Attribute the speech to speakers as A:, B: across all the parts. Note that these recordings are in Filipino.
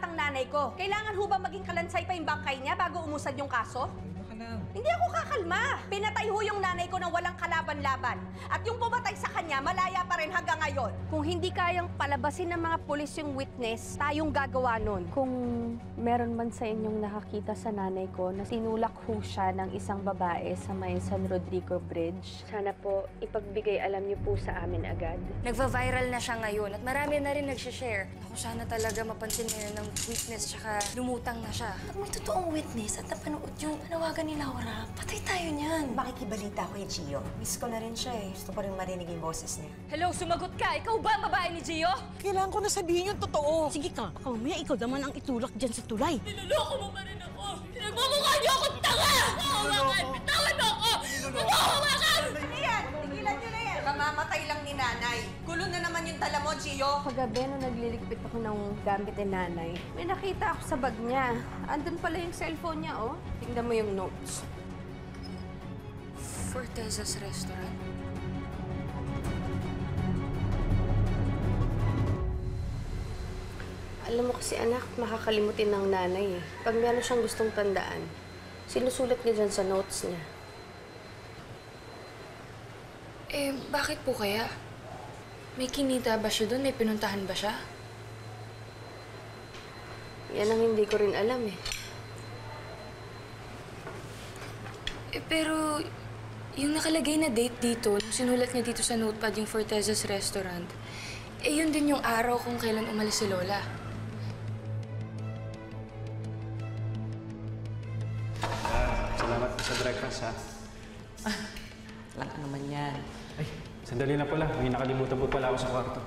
A: ang nanay ko. Kailangan ho ba maging kalansay pa yung bangkay niya bago umusad yung kaso? Hindi ako kakalma. Pinatay ho yung nanay ko nang walang kalaban-laban. At yung pumatay sa kanya, malaya pa rin hanggang ngayon. Kung hindi kayang palabasin ng mga pulis yung witness, tayong gagawa nun.
B: Kung meron man sa inyong nakakita sa nanay ko na sinulak ho siya ng isang babae sa may San Rodrigo Bridge, sana po ipagbigay alam niyo po sa amin agad.
C: Nagva-viral na siya ngayon at marami na rin nagsishare. Ako sana talaga mapansin ngayon ng witness tsaka lumutang na siya.
D: Pag may totoong witness at napanood yung panawagan ni Laura, patay tayo niyan.
E: Makikibalita ko kay Gio. Miss ko na rin siya eh. Gusto ko rin marinig yung boses niya.
C: Hello, sumagot ka! Ikaw ba ang babae ni Gio?
F: Kailangan ko na sabihin yung totoo.
G: Sige ka, baka mamaya ikaw naman ang itulak dyan sa tulay.
C: Niloloko mo pa rin ako! Pinagmamukha niyo akong tanga! Hawakan! Bitawan mo ako! Hawakan!
A: Yan! Tigilan nyo na yan! Mamamatay lang ni nanay. Gulo na naman yung dala mo, Gio.
B: Kagabi nung nagliligpit ako ng gamit ni nanay, may nakita ako sa bag niya. Andun pala yung cellphone niya, oh. Tingnan mo yung notes.
C: Fortezas Restaurant.
B: Alam mo kasi anak, makakalimutin ng nanay eh. Pag meron siyang gustong tandaan, sinusulat niya dyan sa notes niya.
C: Eh, bakit po kaya? May kinita ba siya doon? May pinuntahan ba siya?
B: Yan ang hindi ko rin alam eh.
C: Eh, pero yung nakalagay na date dito, nung sinulat niya dito sa notepad yung Fortezas Restaurant, eh yun din yung araw kung kailan umalis si Lola.
H: Salamat po sa breakfast, ha?
F: Lang ka naman yan.
H: Ay, sandali na pala. May nakalimutan po pala ako sa kwarto.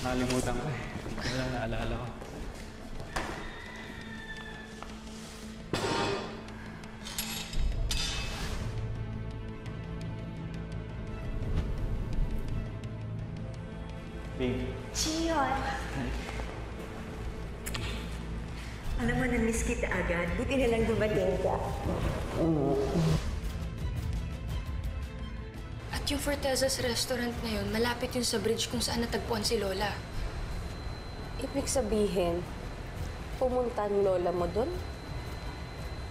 H: Nakalimutan ko eh. Wala naalala ko. Babe,
E: Chion! Alam mo, na-miss kita agad. Buti na lang dumating ka.
C: At yung Fortezas Restaurant na yun, malapit yun sa bridge kung saan natagpuan si Lola.
B: Ibig sabihin, pumunta ang lola mo doon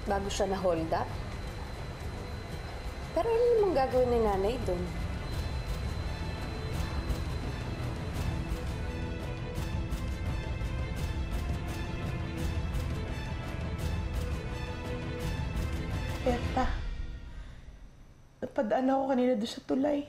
B: bago siya na hold up. Pero ano namang gagawin ni nanay doon?
I: Napadaan ako kanina doon sa tulay.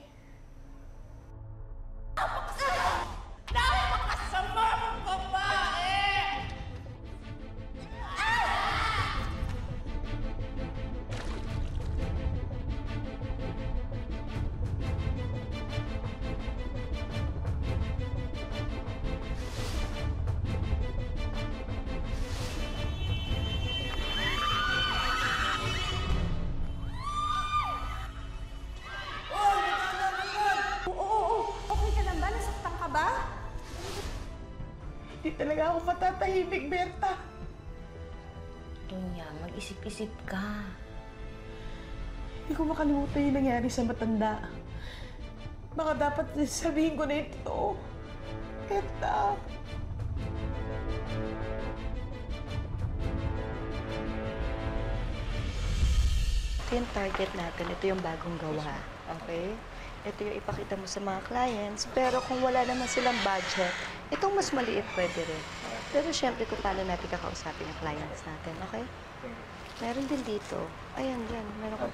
G: Mag-isip-isip ka.
I: Hindi ko makalimutan yung nangyari sa matanda. Baka dapat sabihin ko na totoo. Berta.
J: Ito yung target natin. Ito yung bagong gawa. Okay? Ito yung ipakita mo sa mga clients. Pero kung wala naman silang budget, itong mas maliit pwede rin. Pero syempre kung paano natin kakausapin yung clients natin. Okay? Meron din dito. Ayan, yan. Meron ko.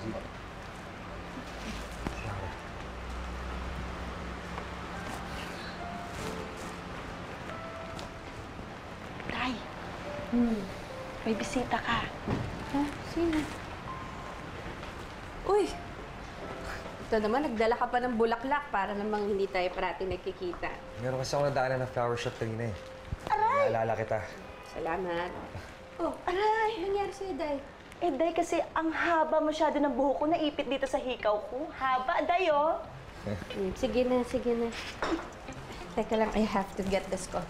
J: Tay. May bisita ka.
B: Ha? Sino? Uy! Ito naman, nagdala ka pa ng bulaklak para namang hindi tayo parati nagkikita.
F: Meron kasi ako nadaanan ng flower shop kanina eh. Aray! Naalala kita.
B: Salamat.
J: Oh, aray!
B: Nangyari sa'yo, Day?
J: Eh, day, kasi ang haba masyado ng buhok ko, naipit dito sa hikaw ko. Haba, day, oh!
B: Hmm, sige na, sige na. Teka lang, I have to get this call.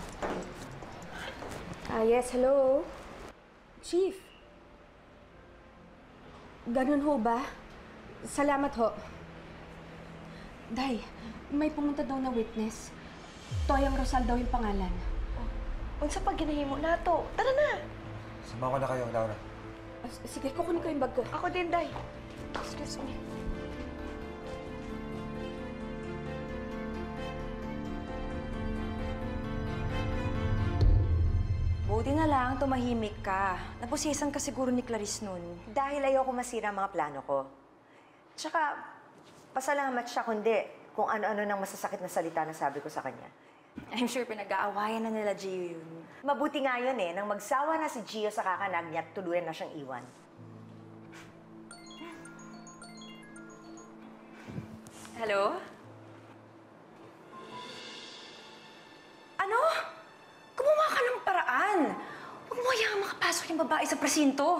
B: Ah, yes, hello? Chief? Ganun ho ba? Salamat ho. Day, may pumunta daw na witness. Toyang Rosal daw yung pangalan.
J: Unsa pag ginahimo nato? Tara na!
F: Sama ko na kayo, Laura.
B: S- Sige, kukunin ko yung bag ko.
J: Ako din, Day. Excuse me.
D: Buti na lang, tumahimik ka. Napusisan ka siguro ni Clarice nun.
E: Dahil ayoko masira ang mga plano ko. Tsaka, pasalamat siya kundi kung ano-ano ng masasakit na salita na sabi ko sa kanya.
D: I'm sure pinag-aawayan na nila Gio yun.
E: Mabuti nga yun eh, nang magsawa na si Gio sa kakanag niya at tuluyan na siyang iwan.
D: Hello? Ano? Gumawa ka ng paraan. Huwag mo hayaan makapasok yung babae sa presinto.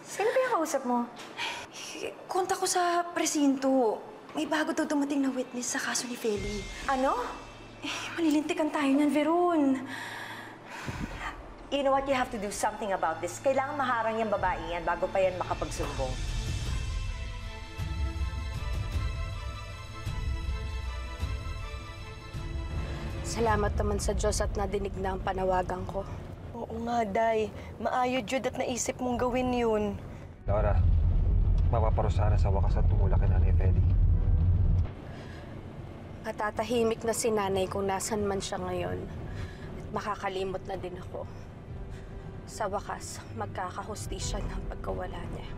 E: Sino ba yung kausap mo?
D: Konta ko sa presinto. May bago daw dumating na witness sa kaso ni Feli.
E: Ano?
D: Eh, malilintikan tayo niyan, Veron.
E: You know what? You have to do something about this. Kailangan maharang yung babae yan bago pa yan makapagsumbong.
B: Salamat naman sa Diyos at nadinig na ang panawagan ko.
J: Oo nga, Day. Maayo, Jude, at naisip mong gawin yun.
F: Laura, mapaparusahan na sa wakas at tumulak Feli.
B: Matatahimik na si nanay kung nasan man siya ngayon. At makakalimot na din ako. Sa wakas, magkakahustisya ng pagkawala niya.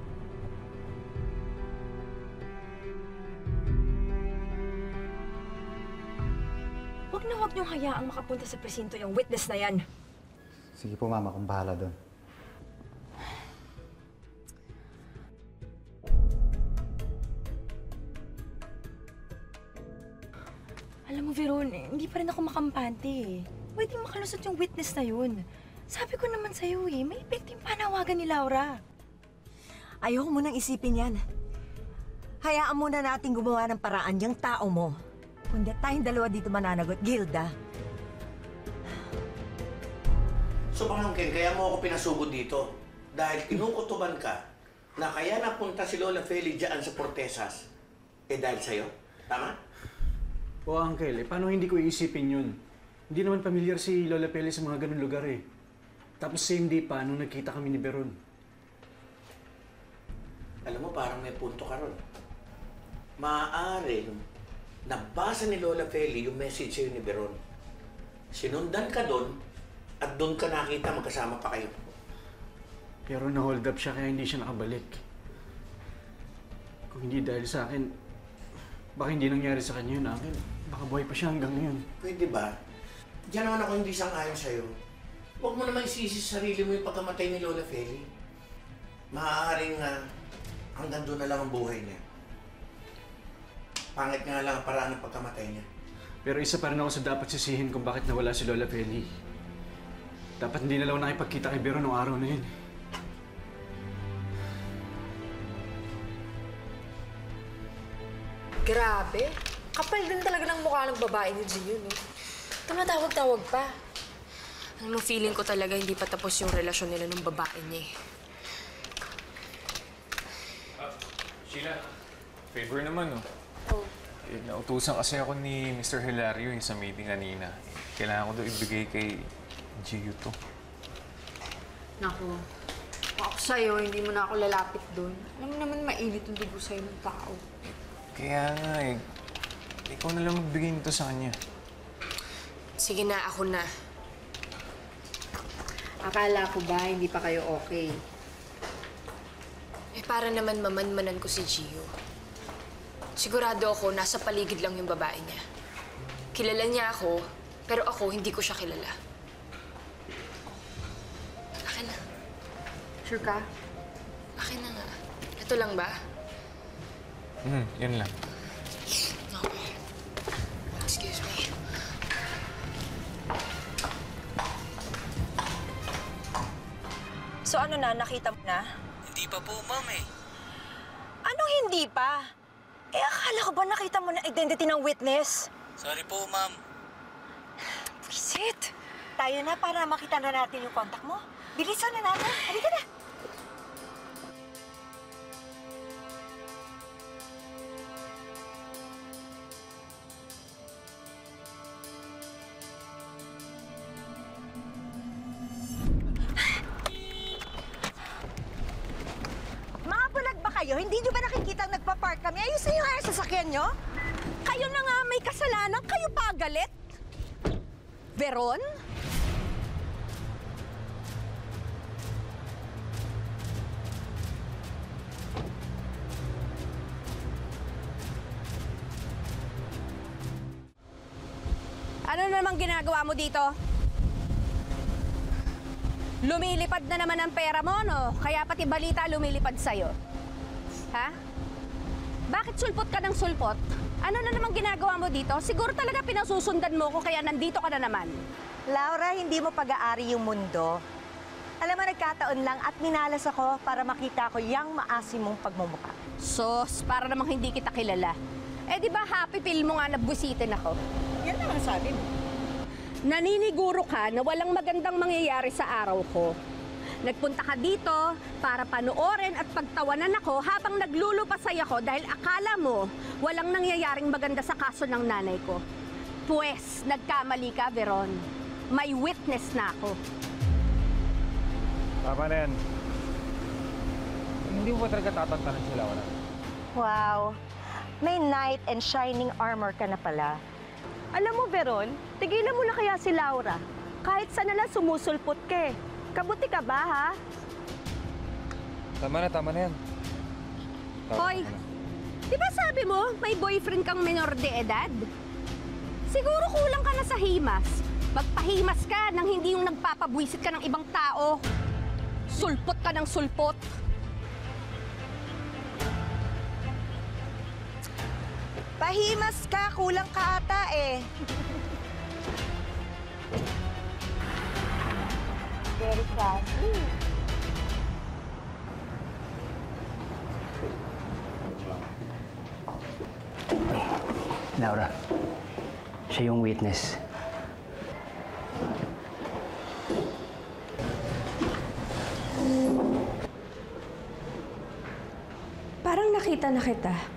D: Huwag na huwag niyong hayaang makapunta sa presinto yung witness na yan.
H: Sige po, mama, kung bahala doon.
D: Alam mo, Veron, eh, hindi pa rin ako makampante eh. Pwede makalusot yung witness na yun. Sabi ko naman sa'yo eh, may epekto yung panawagan ni Laura.
E: Ayoko mo nang isipin yan. Hayaan muna natin gumawa ng paraan yung tao mo. Kundi tayong dalawa dito mananagot, Gilda.
K: So pamangkin, kaya mo ako pinasugod dito. Dahil kinukutuban ka na kaya napunta si Lola Feli dyan sa Portesas. Eh dahil sa'yo. Tama?
H: Oo, Uncle. Eh, paano hindi ko iisipin yun? Hindi naman pamilyar si Lola Pele sa mga ganun lugar eh. Tapos same day pa nung nagkita kami ni Beron.
K: Alam mo, parang may punto ka ron. Maaaring nabasa ni Lola Feli yung message sa'yo ni Beron. Sinundan ka doon at doon ka nakita magkasama pa kayo.
H: Pero na-hold up siya kaya hindi siya nakabalik. Kung hindi dahil sa akin, baka hindi nangyari sa kanya yun, Uncle. Baka buhay pa siya hanggang ngayon.
K: Pwede ba? Diyan naman ako hindi sang-ayon sa'yo. Huwag mo naman isisi sa sarili mo yung pagkamatay ni Lola Feli. Maaaring ah, hanggang doon na lang ang buhay niya. Pangit nga lang ang paraan ng pagkamatay niya.
H: Pero isa pa rin ako sa dapat sisihin kung bakit nawala si Lola Feli. Dapat hindi na lang ako nakipagkita kay Beron noong araw na yun.
C: Grabe. Kapal din talaga ng mukha ng babae ni Gio, no? Tumatawag-tawag pa. Alam mo, feeling ko talaga hindi pa tapos yung relasyon nila ng babae niya eh.
L: Sheila, favor naman, no? Oh. Eh, nautusan kasi ako ni Mr. Hilario yung sa meeting kanina. Kailangan ko daw ibigay kay Gio to.
B: Naku, ako sa'yo, hindi mo na ako lalapit doon. Alam mo naman, mainit ang dugo sa'yo ng tao.
L: Kaya nga eh, ikaw na lang magbigay nito sa kanya.
C: Sige na, ako na.
B: Akala ko ba hindi pa kayo okay?
C: Eh, para naman mamanmanan ko si Gio. Sigurado ako, nasa paligid lang yung babae niya. Kilala niya ako, pero ako, hindi ko siya kilala. Akin na.
B: Sure ka?
C: Akin na nga. Ito lang ba?
L: Hmm, yun lang.
C: Excuse me.
D: So ano na, nakita mo na?
M: Hindi pa po, ma'am eh.
D: Anong hindi pa? Eh, akala ko ba nakita mo na identity ng witness?
M: Sorry po, ma'am.
D: Visit!
E: Tayo na para makita na natin yung contact mo. Bilisan na natin. Halika na.
A: Na naman ginagawa mo dito? Lumilipad na naman ang pera mo, no? Kaya pati balita lumilipad sa'yo. Ha? Bakit sulpot ka ng sulpot? Ano na naman ginagawa mo dito? Siguro talaga pinasusundan mo ko kaya nandito ka na naman.
E: Laura, hindi mo pag-aari yung mundo. Alam mo, nagkataon lang at minalas ako para makita ko yung maasim mong pagmumukha.
A: Sos, para namang hindi kita kilala. Eh di ba happy feel mo nga na busitin ako?
E: Yan naman sabi mo.
A: Naniniguro ka na walang magandang mangyayari sa araw ko. Nagpunta ka dito para panoorin at pagtawanan ako habang naglulupasay ako dahil akala mo walang nangyayaring maganda sa kaso ng nanay ko. Pwes, nagkamali ka, Veron. May witness na ako.
L: Tama na yan. Hindi mo ba talaga tatantanan sila wala?
E: Wow. May knight and shining armor ka na pala.
G: Alam mo, Veron, tigilan mo na kaya si Laura. Kahit saan na lang sumusulpot ka eh. Kabuti ka ba, ha?
F: Tama na, tama na yan. Tama
A: Hoy,
F: na.
A: di ba sabi mo may boyfriend kang menor de edad? Siguro kulang ka na sa himas. Magpahimas ka nang hindi yung nagpapabwisit ka ng ibang tao. Sulpot ka ng sulpot.
E: Pahimas ka, kulang ka ata eh. Very classy.
N: Laura, siya yung witness.
B: Parang nakita na kita.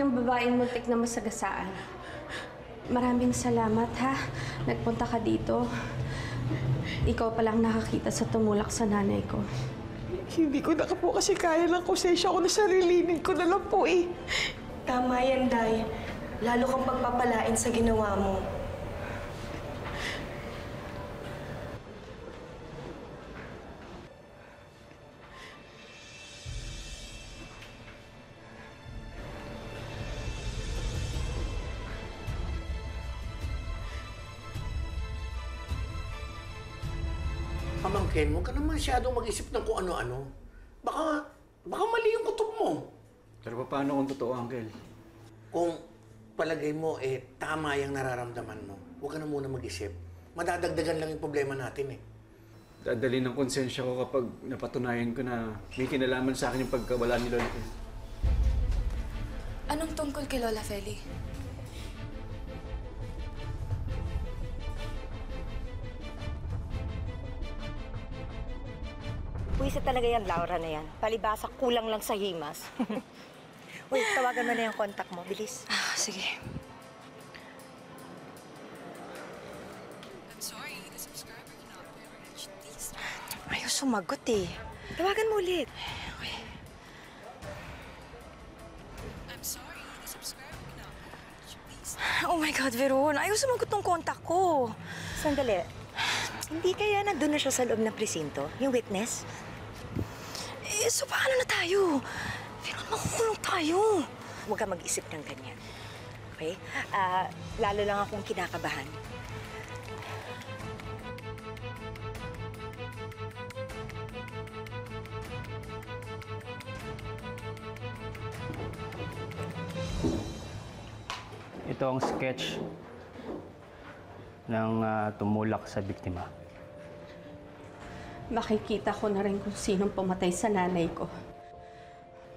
B: Yung babaeng muntik na masagasaan. Maraming salamat ha. Nagpunta ka dito. Ikaw palang nakakita sa tumulak sa nanay ko.
I: Hindi ko na po kasi kaya ng konsensya ko na sarilinin ko na lang po eh.
D: Tama yan, Day. Lalo kang pagpapalain sa ginawa mo.
K: Huwag ka na masyadong mag-isip ng kung ano-ano. Baka, baka mali yung kutob mo.
H: Pero paano kung totoo, Uncle?
K: Kung palagay mo, eh, tama yung nararamdaman mo, huwag ka na muna mag-isip. Madadagdagan lang yung problema natin eh.
H: Dadali ng konsensya ko kapag napatunayan ko na may kinalaman sa akin yung pagkawala ni Lola.
C: Anong tungkol kay Lola Feli?
E: Puwisit talaga yan, Laura na yan. Palibasa, kulang lang sa himas. Uy, tawagan mo na yung contact mo. Bilis.
C: Ah, sige.
D: Ayaw sumagot eh. Tawagan mo ulit. Oh my God, Veron. Ayaw sumagot ng contact ko.
E: Sandali. Hindi kaya nandun na siya sa loob ng presinto? Yung witness?
D: Eh, so paano na tayo? Veron, makukulong tayo.
E: Huwag ka mag-isip ng ganyan. Okay? Ah, lalo lang akong kinakabahan.
N: Ito ang sketch ng ah, tumulak sa biktima.
B: Makikita ko na rin kung sinong pumatay sa nanay ko.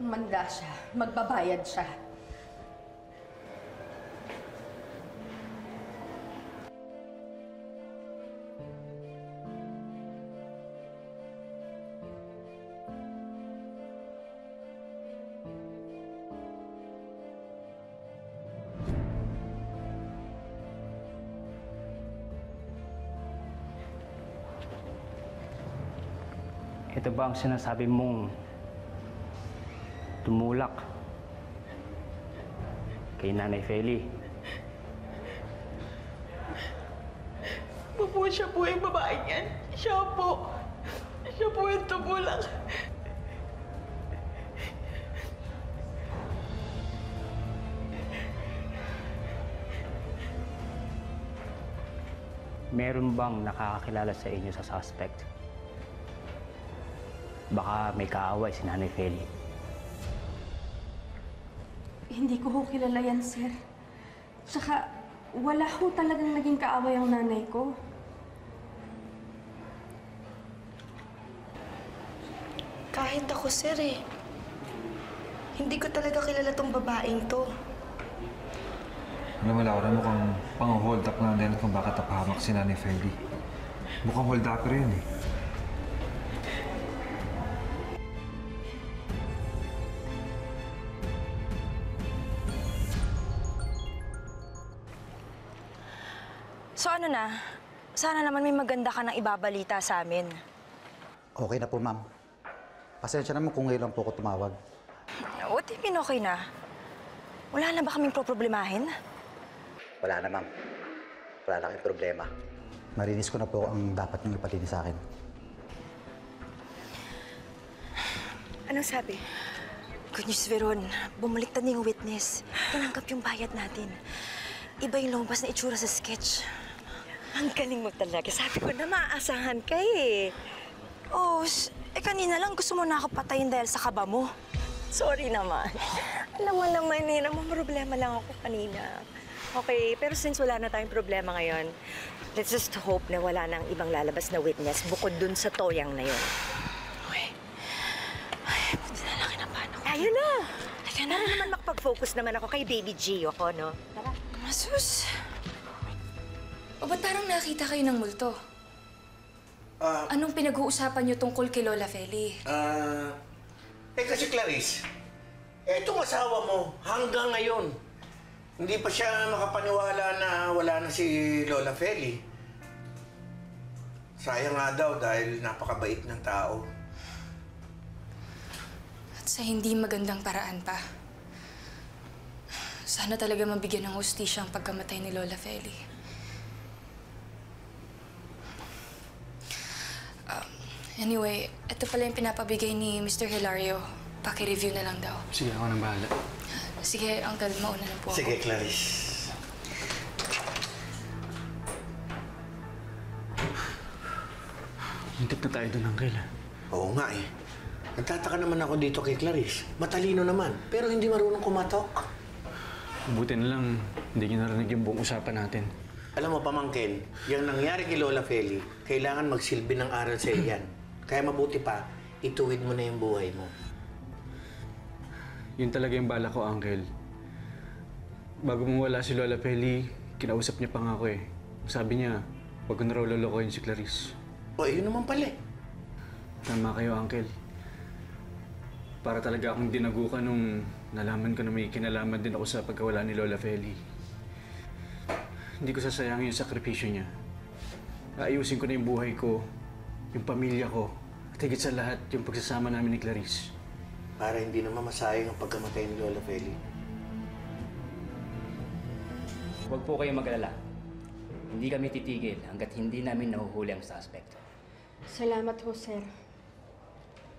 B: Manda siya. Magbabayad siya.
N: Ito ba ang sinasabi mong tumulak kay Nanay Feli?
I: Opo, siya po yung babae niyan. Siya po. Siya po yung tumulak.
N: Meron bang nakakakilala sa inyo sa suspect? Baka may kaaway si Nanay Feli.
B: Hindi ko ho kilala yan, sir. Tsaka, wala ho talagang naging kaaway ang nanay ko.
J: Kahit ako, sir eh. Hindi ko talaga kilala tong babaeng to.
F: Alam mo, Laura, mukhang pang-hold up lang din kung bakit napahamak si Nanay Feli. Mukhang hold up rin eh.
D: So ano na? Sana naman may maganda ka nang ibabalita sa amin.
O: Okay na po, ma'am. Pasensya naman kung ngayon lang po ako tumawag.
D: What do you mean okay na? Wala na ba kaming problemahin?
O: Wala na, ma'am. Wala na kayong problema. Marinis ko na po ang dapat niyong ipalinis sa akin.
D: Anong sabi? Good news, Veron. Bumaliktad na yung witness. Tinanggap yung bayad natin. Iba yung lumabas na itsura sa sketch. Ang galing mo talaga. Sabi ko na maaasahan ka eh. Oh, eh kanina lang gusto mo na ako patayin dahil sa kaba mo. Sorry naman. Alam mo naman eh, namang problema lang ako kanina. Okay, pero since wala na tayong problema ngayon, let's just hope na wala nang ibang lalabas na witness bukod dun sa toyang na yun. Okay. Ay, buti na lang kinabahan ako. Ayun na! Ayun na. Para naman makapag-focus naman ako kay Baby Gio ko, no? Tara.
C: Masus! O ba't parang nakita kayo ng multo?
K: Ah,
C: Anong pinag-uusapan niyo tungkol kay Lola Feli?
K: ah, eh kasi Clarice, etong asawa mo hanggang ngayon, hindi pa siya makapaniwala na wala na si Lola Feli. Sayang nga daw dahil napakabait ng tao.
C: At sa hindi magandang paraan pa. Sana talaga mabigyan ng hustisya ang pagkamatay ni Lola Feli. Anyway, ito pala yung pinapabigay ni Mr. Hilario. Paki-review na lang daw.
H: Sige, ako nang bahala.
C: Sige, Uncle, mauna na po ako.
K: Sige, Clarice.
H: Hintip na tayo doon, Uncle.
K: Oo nga eh. Nagtataka naman ako dito kay Clarice. Matalino naman, pero hindi marunong kumatok.
H: Buti na lang, hindi niya narinig yung buong usapan natin.
K: Alam mo, pamangkin, yung nangyari kay Lola Feli, kailangan magsilbi ng aral sa iyan. Kaya mabuti pa, ituwid mo na yung buhay mo.
H: Yun talaga yung bala ko, Uncle. Bago mo wala si Lola Peli, kinausap niya pa nga ako eh. Sabi niya, huwag ko na raw lolokohin si Clarice.
K: O, yun naman pala eh.
H: Tama kayo, Uncle. Para talaga akong dinagukan nung nalaman ko na may kinalaman din ako sa pagkawala ni Lola Feli. Hindi ko sasayangin yung sakripisyo niya. Aayusin ko na yung buhay ko, yung pamilya ko, at higit sa lahat, yung pagsasama namin ni Clarice.
K: Para hindi naman masayang ang pagkamatay ni Lola Feli.
N: Huwag po kayong mag-alala. Hindi kami titigil hanggat hindi namin nahuhuli ang suspect.
B: Salamat ho, sir.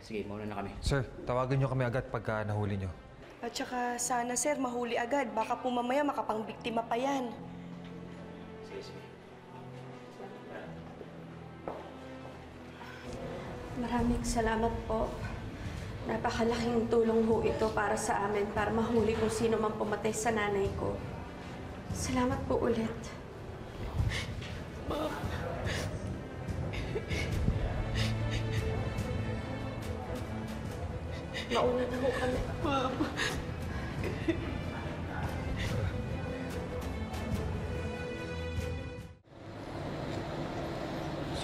N: Sige, mauna na kami.
F: Sir, tawagan niyo kami agad pagka nahuli niyo.
J: At saka sana, sir, mahuli agad. Baka po mamaya makapangbiktima pa yan.
B: Maraming salamat po. Napakalaking tulong ho ito para sa amin para mahuli kung sino man pumatay sa nanay ko. Salamat po ulit. Mauna na ho kami.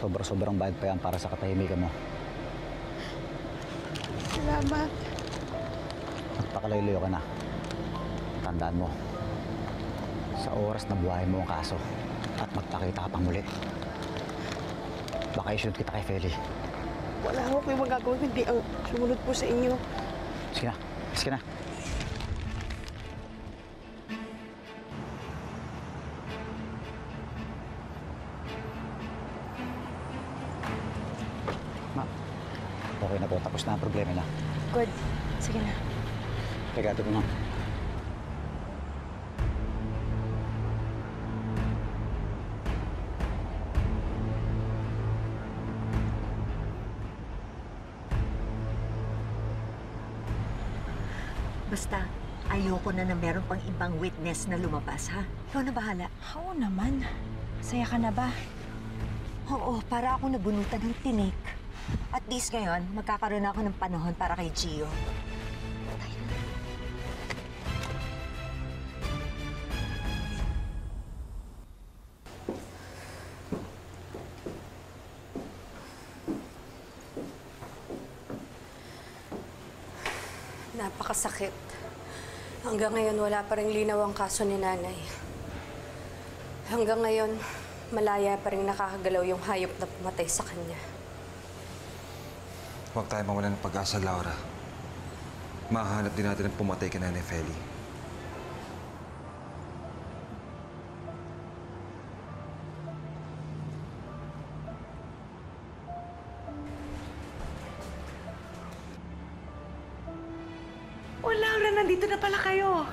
O: Sobra-sobrang bayad pa yan para sa katahimikan mo.
B: Salamat.
O: Magpakalaylo ka na. Tandaan mo, sa oras na buhay mo ang kaso at magpakita ka pang muli, baka isunod kita kay Feli.
I: Wala ho kayo magagawa kundi ang sumunod po sa inyo.
O: Sige na. Sige na.
E: Witness na lumabas, ha? Ikaw na bahala.
D: Oo naman. Saya ka na ba?
E: Oo, para ako nabunutan ng tinik. At least ngayon, magkakaroon ako ng panahon para kay Gio.
B: Napakasakit. Hanggang ngayon, wala pa rin linaw ang kaso ni nanay. Hanggang ngayon, malaya pa rin nakakagalaw yung hayop na pumatay sa kanya.
F: Huwag tayo mawalan ng pag-asa, Laura. Mahanap din natin ang pumatay kay Nanay Feli.
I: Oh, Laura, nandito na pala kayo.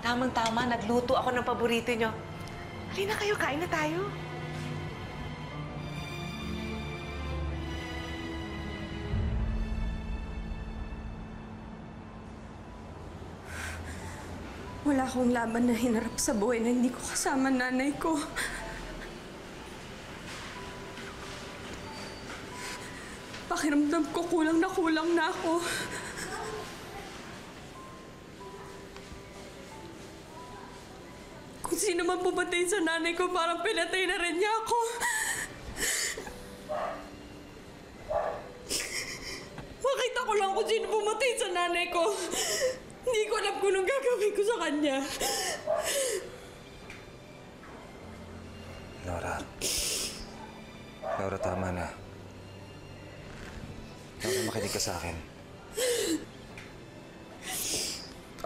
I: Tamang-tama, nagluto ako ng paborito nyo. Halina kayo, kain na tayo.
B: Wala akong laban na hinarap sa buhay na hindi ko kasama nanay ko. Pakiramdam ko kulang na kulang na ako. Sino man pumatay sa nanay ko, parang pinatay na rin niya ako. Makita ko lang kung sino pumatay sa nanay ko. Hindi ko alam kung anong gagawin ko sa kanya.
F: Laura. Laura, tama na. Laura, makinig ka sa akin.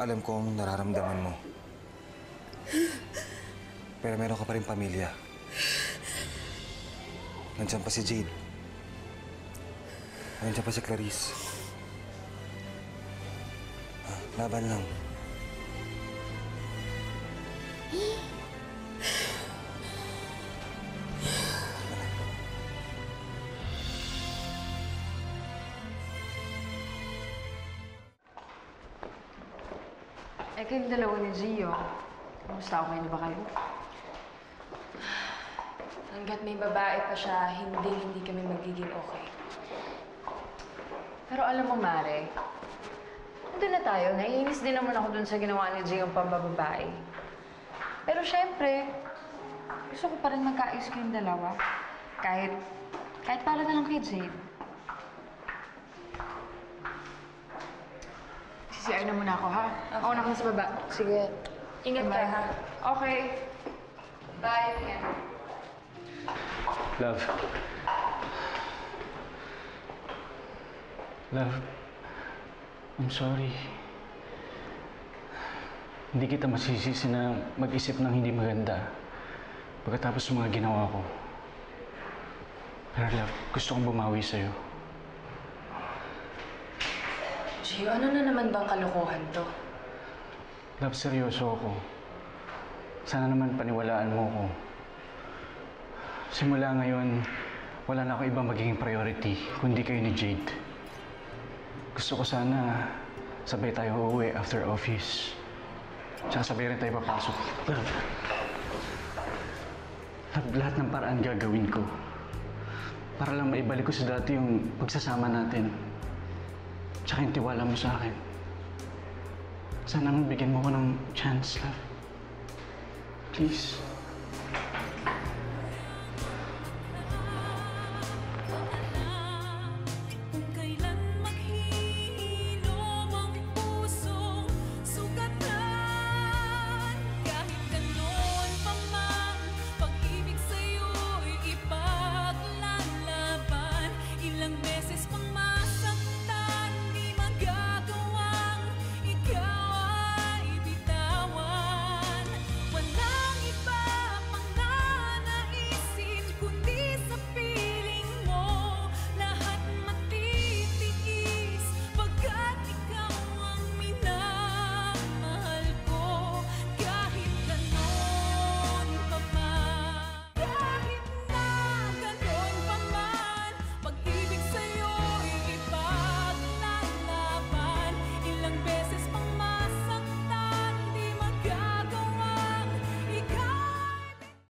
F: Alam ko ang nararamdaman mo. Pero meron ka pa rin pamilya. Nandiyan pa si Jade. Nandiyan pa si Clarice. Ah, laban lang.
P: Eh, kayong dalawa ni Gio. Kumusta okay na ba kayo?
C: Hanggat may babae pa siya, hindi hindi kami magiging okay.
P: Pero alam mo, Mare, nandun na tayo. Naiinis din naman ako dun sa ginawa ni Gio ang pambababae. Pero syempre, gusto ko pa rin magkaayos kayong dalawa. Kahit, kahit para na lang kay Jade. CCR na muna ako, ha? Ako na sa baba.
C: Sige. Ingat ka, ha?
P: Okay. Bye, Ken.
H: Love. Love. I'm sorry. Hindi kita masisisi na mag-isip ng hindi maganda pagkatapos ng mga ginawa ko. Pero love, gusto kong bumawi sa'yo.
C: Gio, ano na naman bang kalokohan to?
H: Love, seryoso ako. Sana naman paniwalaan mo ko. Simula ngayon, wala na ako ibang magiging priority, kundi kayo ni Jade. Gusto ko sana sabay tayo uuwi after office. Tsaka sabay rin tayo papasok. Love, lahat ng paraan gagawin ko. Para lang maibalik ko sa dati yung pagsasama natin. Tsaka yung tiwala mo sa akin. Sana mabigyan mo ko ng chance, love. Please.